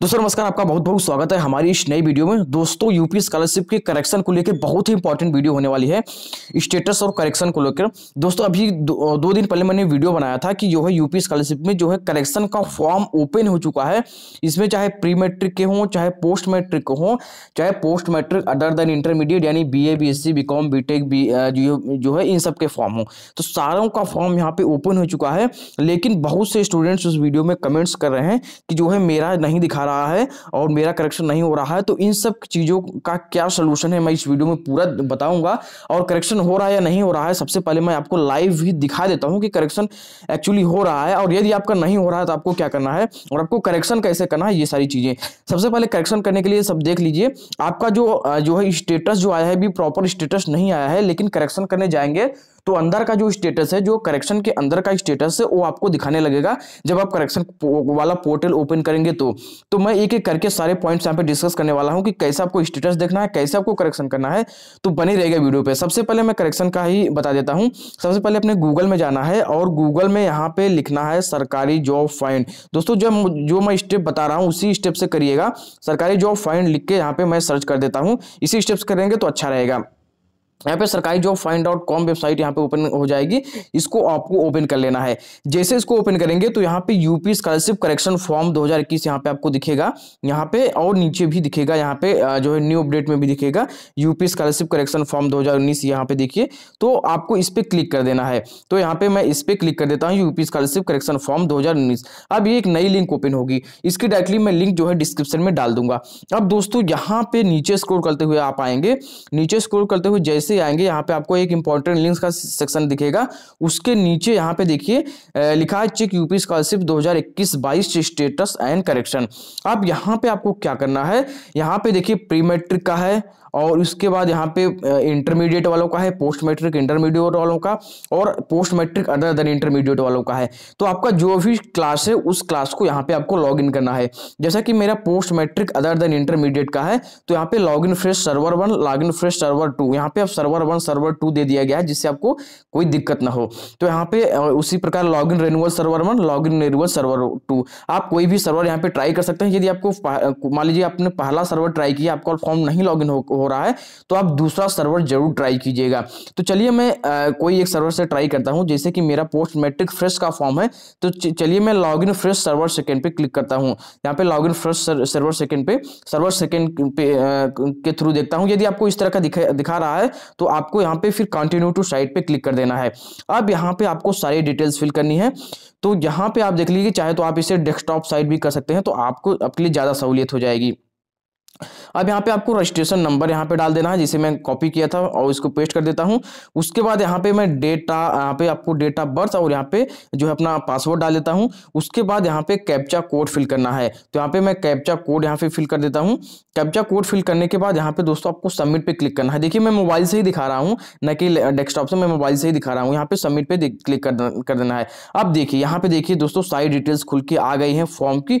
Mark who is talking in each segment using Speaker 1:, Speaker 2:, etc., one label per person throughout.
Speaker 1: दोस्तों नमस्कार आपका बहुत बहुत स्वागत है हमारी इस नई वीडियो में। दोस्तों यूपी स्कॉलरशिप के करेक्शन को लेकर बहुत ही इंपॉर्टेंट वीडियो होने वाली है स्टेटस और करेक्शन को लेकर। दोस्तों अभी दो, दो दिन पहले मैंने वीडियो बनाया था कि जो है यूपी स्कॉलरशिप में जो है करेक्शन का फॉर्म ओपन हो चुका है। इसमें चाहे प्री मैट्रिक के हों चाहे पोस्ट मैट्रिक के हों चाहे post matric other than intermediate यानी B A B S C B com B tech B जो है इन सब के फॉर्म हो। तो सारों का फॉर्म यहाँ पे ओपन हो चुका है लेकिन बहुत से स्टूडेंट्स उस वीडियो में कमेंट्स कर रहे हैं कि जो है मेरा नहीं दिखा रहा है और मेरा करेक्शन नहीं हो रहा है तो इन सब चीज़ों का क्या सोल्यूशन है, मैं इस वीडियो में पूरा बताऊँगा। और करेक्शन हो रहा है या नहीं हो रहा है, सबसे पहले मैं आपको लाइव भी दिखा देता हूँ कि करेक्शन एक्चुअली हो रहा है। और यदि आपका नहीं हो रहा है तो आपको क्या करना है और आपको करेक्शन कैसे करना है, ये सारी चीज़ें। सबसे पहले करेक्शन करने के लिए सब देख लीजिए, आपका जो जो है स्टेटस जो आया है भी प्रॉपर स्टेटस नहीं आया है, लेकिन करेक्शन करने जाएँगे। तो अंदर का जो स्टेटस है, जो करेक्शन के अंदर का स्टेटस है, वो आपको दिखाने लगेगा। जब आप करेक्शन वाला पोर्टल ओपन करेंगे तो तो मैं एक एक करके सारे पॉइंट्स यहाँ पे डिस्कस करने वाला हूँ कि कैसे आपको स्टेटस देखना है, कैसे आपको करेक्शन करना है। तो बने रहेगा वीडियो पे। सबसे पहले मैं करेक्शन का ही बता देता हूँ। सबसे पहले अपने गूगल में जाना है और गूगल में यहाँ पे लिखना है सरकारी जॉब फाइंड दोस्तों जब जो मैं स्टेप बता रहा हूँ, उसी स्टेप से करिएगा। सरकारी जॉब फाइंड लिख के यहाँ पे मैं सर्च कर देता हूँ। इसी स्टेप्स करेंगे तो अच्छा रहेगा। यहाँ पे Sarkari job find out com website यहाँ पे ओपन हो जाएगी। इसको आपको ओपन कर लेना है। जैसे इसको ओपन करेंगे तो यहाँ पे यूपी स्कॉलरशिप करेक्शन फॉर्म 2021 यहाँ पे आपको दिखेगा। यहाँ पे और नीचे भी दिखेगा। यहाँ पे जो है न्यू अपडेट में भी दिखेगा। यूपी स्कॉलरशिप करेक्शन फॉर्म 2019 यहाँ पे देखिए। तो आपको इस पर क्लिक कर देना है। तो यहाँ पे मैं इस पर क्लिक कर देता हूँ यूपी स्कॉलरशिप करेक्शन फॉर्म दो हज़ार उन्नीस। अब ये एक नई लिंक ओपन होगी। इसकी डायरेक्टली मैं लिंक जो है डिस्क्रिप्शन में डाल दूँगा। अब दोस्तों यहाँ पे नीचे स्क्रोल करते हुए आप आएँगे। नीचे स्क्रोल करते हुए जैसे जैसे ही आएँगे। यहाँ पे आपको एक इंपॉर्टेंट लिंक्स का सेक्शन दिखेगा। उसके नीचे यहाँ पे देखिए लिखा है check UP scholarship 2021-22 status and correction अब यहाँ पे आपको क्या करना है? यहाँ पे देखिए प्री मैट्रिक का है और उसके बाद यहाँ पे इंटरमीडिएट वालों का है पोस्ट मैट्रिक इंटरमीडिएट वालों का और post matric other than intermediate वालों का है। तो आपका जो भी क्लास है, उस क्लास को यहाँ पे आपको लॉग इन करना है। जैसा कि मेरा post matric other than intermediate का है तो यहाँ पे log in fresh server one log in fresh server two यहाँ पे आप सर्वर वन सर्वर टू दे दिया गया है, जिससे आपको कोई दिक्कत ना हो। तो यहाँ पे उसी प्रकार log in renewal server one log in renewal server two आप कोई भी सर्वर यहाँ पे ट्राई कर सकते हैं। यदि आपको मान लीजिए आपने पहला सर्वर ट्राई किया, आपका फॉर्म नहीं लॉग इन हो हो रहा है तो आप दूसरा सर्वर ज़रूर ट्राई कीजिएगा। तो चलिए मैं कोई एक सर्वर से ट्राई करता हूँ, जैसे कि मेरा पोस्ट मैट्रिक फ्रेश का फॉर्म है तो चलिए मैं log in fresh server second पे क्लिक करता हूँ। यहाँ पे log in fresh server second पे सर्वर सेकेंड पे के थ्रू देखता हूँ। यदि आपको इस तरह का दिखा दिखा रहा है तो आपको यहाँ पे फिर कंटिन्यू टू साइट पे क्लिक कर देना है। अब यहाँ पे आपको सारी डिटेल्स फिल करनी है। तो यहाँ पे आप देख लीजिए चाहे तो आप इसे डेस्कटॉप साइट भी कर सकते हैं तो आपको, आपके लिए ज़्यादा सहूलियत हो जाएगी। अब यहाँ पे आपको रजिस्ट्रेशन नंबर यहाँ पे डाल देना है जिसे मैं कॉपी किया था और इसको पेस्ट कर देता हूँ उसके बाद यहाँ पे मैं डेटा यहाँ पे आपको डेट ऑफ़ बर्थ और यहाँ पे जो है अपना पासवर्ड डाल देता हूँ उसके बाद यहाँ पे कैप्चा कोड फिल करना है तो यहाँ पे मैं कैप्चा कोड यहाँ पे फिल कर देता हूँ कैप्चा कोड फिल करने के बाद यहाँ पे दोस्तों आपको सबमिट पे क्लिक करना है देखिए मैं मोबाइल से ही दिखा रहा हूँ न कि डेस्कटॉप से मैं मोबाइल से ही दिखा रहा हूँ यहाँ पे सबमिट पे क्लिक कर देना है अब देखिए यहाँ पे देखिए दोस्तों सारी डिटेल्स खुल के आ गई है फॉर्म की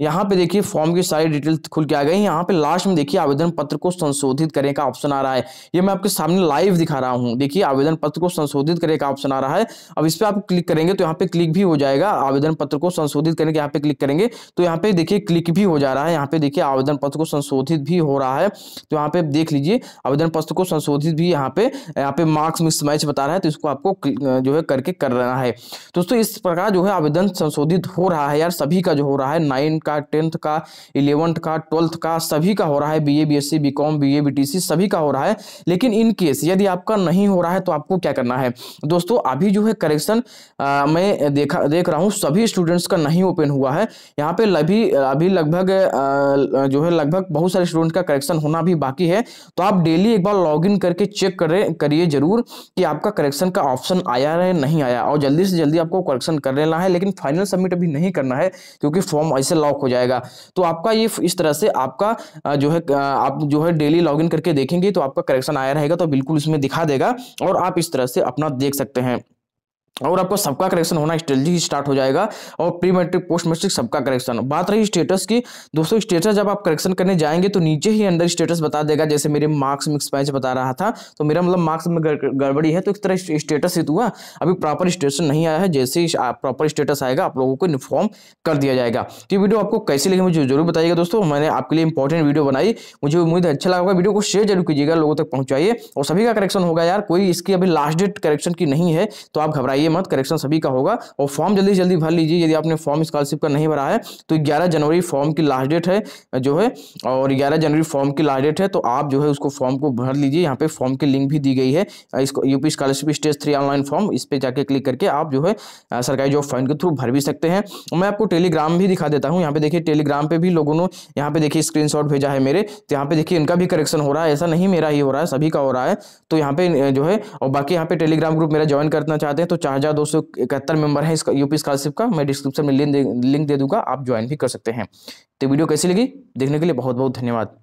Speaker 1: यहाँ पे देखिए फॉर्म की सारी डिटेल खुल के आ गई यहाँ पे लास्ट में देखिए आवेदन पत्र को संशोधित करने का ऑप्शन आ रहा है। ये मैं आपके सामने लाइव दिखा रहा हूँ। देखिए आवेदन पत्र को संशोधित करने का ऑप्शन आ रहा है। अब इस पर आप क्लिक करेंगे तो यहाँ पे क्लिक भी हो जाएगा। आवेदन पत्र को संशोधित करने के यहाँ पे क्लिक करेंगे तो यहाँ पे देखिए क्लिक भी हो जा रहा है। यहाँ पे देखिए आवेदन पत्र को संशोधित भी हो रहा है। तो यहाँ पे देख लीजिए, आवेदन पत्र को संशोधित भी यहाँ पे यहाँ पे मार्क्स मिस मैच बता रहा है। तो इसको आपको जो है करके कर रहा है। दोस्तों, इस प्रकार जो है आवेदन संशोधित हो रहा है यार। सभी का जो हो रहा है नाइन का, टेंथ का, इलेवंथ का, ट्वेल्थ का सभी का हो रहा है B A B S C B com B A B T C सभी का हो रहा है। लेकिन इन केस यदि आपका नहीं हो रहा है तो आपको क्या करना है? दोस्तों, अभी जो है करेक्शन मैं देखा, देख रहा हूँ, सभी स्टूडेंट्स का नहीं ओपन हुआ है। यहाँ पे अभी अभी लगभग जो है लगभग बहुत सारे स्टूडेंट का करेक्शन होना भी बाकी है। तो आप डेली एक बार लॉग इन करके चेक करें, करिए ज़रूर कि आपका करेक्शन का ऑप्शन आया है, नहीं आया। और जल्दी से जल्दी आपको करेक्शन कर लेना है, लेकिन फाइनल सबमिट अभी नहीं करना है, क्योंकि फॉर्म ऐसे लॉक हो जाएगा। तो आपका ये इस तरह से आपका जो है आप जो है डेली लॉगिन करके देखेंगे तो आपका करेक्शन आया रहेगा तो बिल्कुल इसमें दिखा देगा और आप इस तरह से अपना देख सकते हैं। और आपका सबका करेक्शन होना जल्दी स्टार्ट हो जाएगा। और प्री मेट्रिक पोस्ट मेट्रिक सबका करेक्शन बात रही स्टेटस की, दोस्तों स्टेटस जब आप करेक्शन करने जाएँगे तो नीचे ही अंदर स्टेटस बता देगा। जैसे मेरे मार्क्स मिक्स मैच बता रहा था तो मेरा मतलब मार्क्स में गड़बड़ी है तो इस तरह स्टेटस हित हुआ। अभी प्रॉपर स्टेटस नहीं आया है, जैसे ही प्रॉपर स्टेटस आएगा, आप लोगों को इन्फॉर्म कर दिया जाएगा। तो वीडियो आपको कैसी लगी मुझे ज़रूर बताइएगा दोस्तों। मैंने आपके लिए इंपॉर्टेंट वीडियो बनाई। मुझे उम्मीद अच्छा लगा वीडियो को शेयर ज़रूर कीजिएगा, लोगों तक पहुंचाइए। और सभी का करेक्शन होगा यार। कोई इसकी अभी लास्ट डेट करेक्शन की नहीं है तो आप घबराइए मत करेक्शन सभी का होगा। और फॉर्म जल्दी जल्दी भर लीजिए, यदि आपने फॉर्म स्कॉलरशिप का नहीं भरा है तो ग्यारह जनवरी फॉर्म की लास्ट डेट है, जो है, और ग्यारह जनवरी फॉर्म की लास्ट डेट है तो आप जो है उसको फॉर्म को भर लीजिए। यहाँ पे फॉर्म की लिंक भी दी गई है। इसको UP scholarship stage three online form इस पर जाके क्लिक करके आप जो है सरकारी जॉब फाइन के थ्रू भर भी सकते हैं। मैं आपको टेलीग्राम भी दिखा देता हूँ। यहाँ पे देखिए टेलीग्राम पे भी लोगों ने, यहाँ पे देखिए स्क्रीन भेजा है मेरे। तो यहाँ पे देखिए, इनका भी करेक्शन हो रहा है। ऐसा नहीं, मेरा ही हो रहा है, सभी का हो रहा है। तो यहाँ पे जो है, और बाकी यहाँ पे टेलीग्राम ग्रुप मेरा ज्वाइन करना चाहते हैं तो चार हज़ार दो सौ इकहत्तर मेंबर है इसका यूपी स्कॉलरशिप का। मैं डिस्क्रिप्शन में लिंक दे लिंक दे दूँगा, आप ज्वाइन भी कर सकते हैं। तो वीडियो कैसी लगी? देखने के लिए बहुत बहुत धन्यवाद।